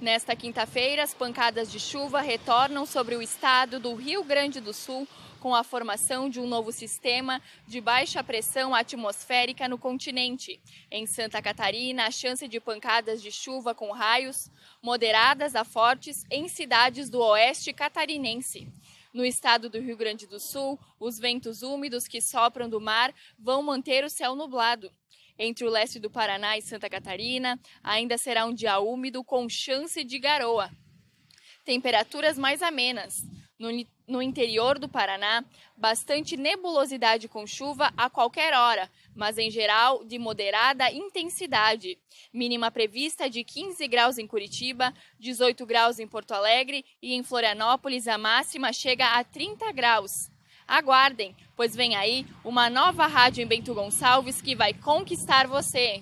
Nesta quinta-feira, as pancadas de chuva retornam sobre o estado do Rio Grande do Sul com a formação de um novo sistema de baixa pressão atmosférica no continente. Em Santa Catarina, a chance de pancadas de chuva com raios moderadas a fortes em cidades do oeste catarinense. No estado do Rio Grande do Sul, os ventos úmidos que sopram do mar vão manter o céu nublado. Entre o leste do Paraná e Santa Catarina, ainda será um dia úmido com chance de garoa. Temperaturas mais amenas. No, no, interior do Paraná, bastante nebulosidade com chuva a qualquer hora, mas em geral de moderada intensidade. Mínima prevista de 15 graus em Curitiba, 18 graus em Porto Alegre e em Florianópolis a máxima chega a 30 graus. Aguardem, pois vem aí uma nova rádio em Bento Gonçalves que vai conquistar você.